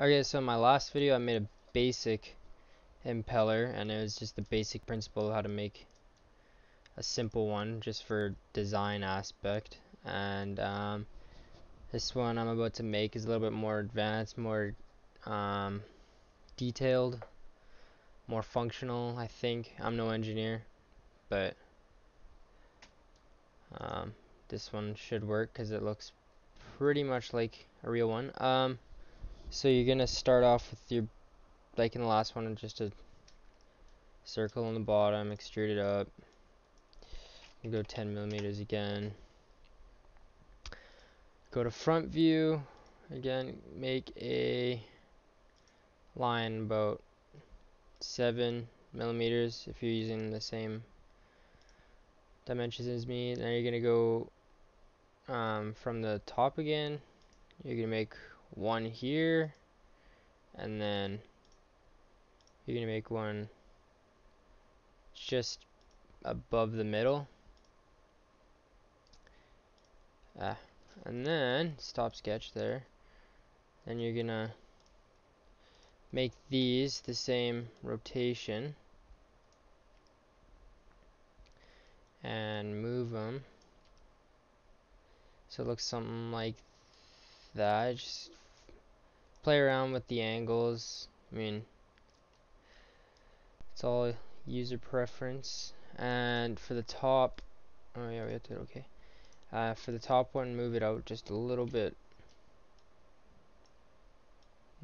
Okay, so in my last video I made a basic impeller and it was just the basic principle of how to make a simple one just for design aspect and um, this one I'm about to make is a little bit more advanced, more um, detailed, more functional I think. I'm no engineer but um, this one should work because it looks pretty much like a real one. Um, so you're gonna start off with your, like in the last one, just a circle on the bottom, extrude it up. Go 10 millimeters again. Go to front view. Again, make a line about 7 millimeters if you're using the same dimensions as me. Now you're gonna go um, from the top again. You're gonna make one here and then you're gonna make one just above the middle. Ah, and then stop sketch there. Then you're gonna make these the same rotation. And move them so it looks something like that just play around with the angles. I mean, it's all user preference. And for the top, oh yeah, we have to, okay. Uh, for the top one, move it out just a little bit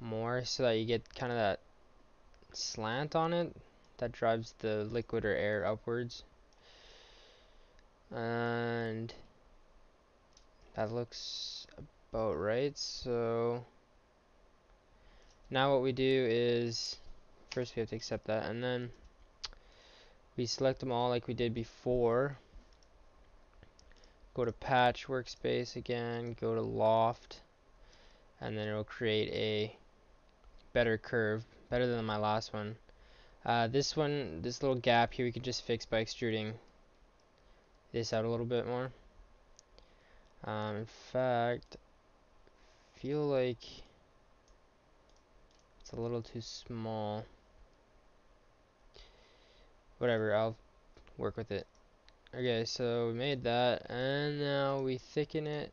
more so that you get kind of that slant on it that drives the liquid or air upwards. And that looks about right. So now what we do is first we have to accept that and then we select them all like we did before. Go to patch workspace again go to loft and then it'll create a better curve better than my last one. Uh, this one this little gap here we can just fix by extruding this out a little bit more. Um, in fact feel like it's a little too small. Whatever, I'll work with it. Okay, so we made that, and now we thicken it,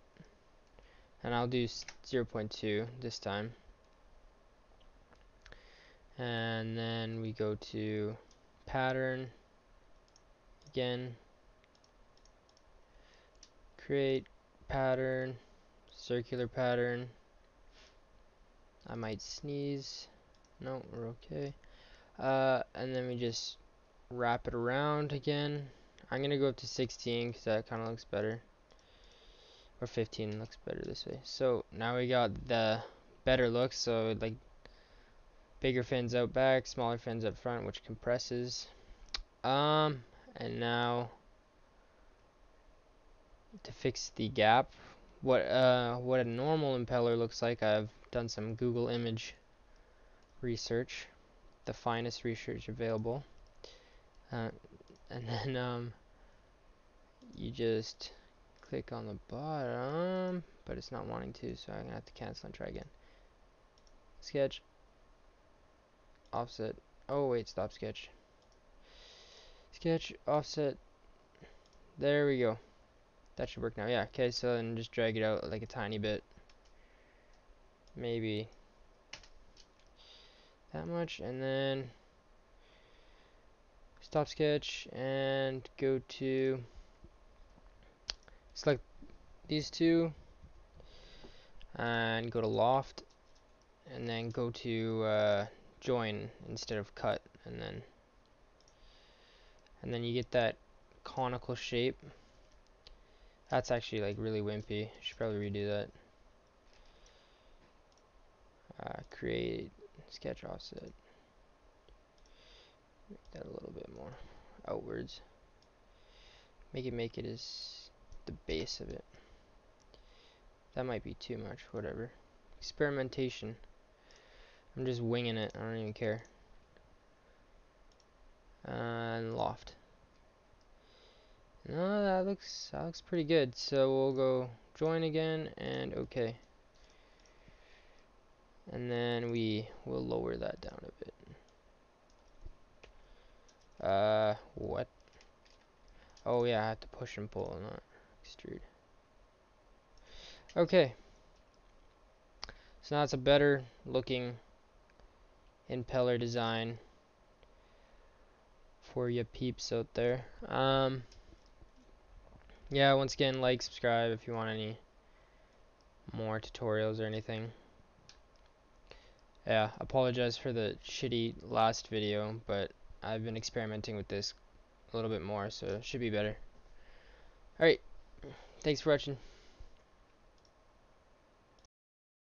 and I'll do 0.2 this time. And then we go to pattern, again, create pattern, circular pattern, I might sneeze. No, we're okay. Uh, and then we just wrap it around again. I'm gonna go up to 16 because that kind of looks better. Or 15 looks better this way. So now we got the better look. So like bigger fins out back, smaller fins up front, which compresses. Um, and now to fix the gap, what uh what a normal impeller looks like, I've done some Google image research, the finest research available. Uh, and then um, you just click on the bottom, but it's not wanting to, so I'm going to have to cancel and try again. Sketch, offset, oh wait, stop sketch. Sketch, offset, there we go. That should work now, yeah, okay, so then just drag it out like a tiny bit. Maybe that much and then stop sketch and go to select these two and go to loft and then go to uh, join instead of cut and then and then you get that conical shape that's actually like really wimpy. Should probably redo that. Uh, create sketch offset. Make that a little bit more outwards. Make it make it as the base of it. That might be too much whatever. Experimentation. I'm just winging it. I don't even care. And loft that looks that looks pretty good so we'll go join again and okay And then we will lower that down a bit. Uh, what? Oh yeah, I have to push and pull, not extrude. Okay. So now it's a better looking impeller design for you peeps out there. Um, yeah, once again, like, subscribe if you want any more tutorials or anything. Yeah, apologize for the shitty last video, but I've been experimenting with this a little bit more, so it should be better. Alright, thanks for watching.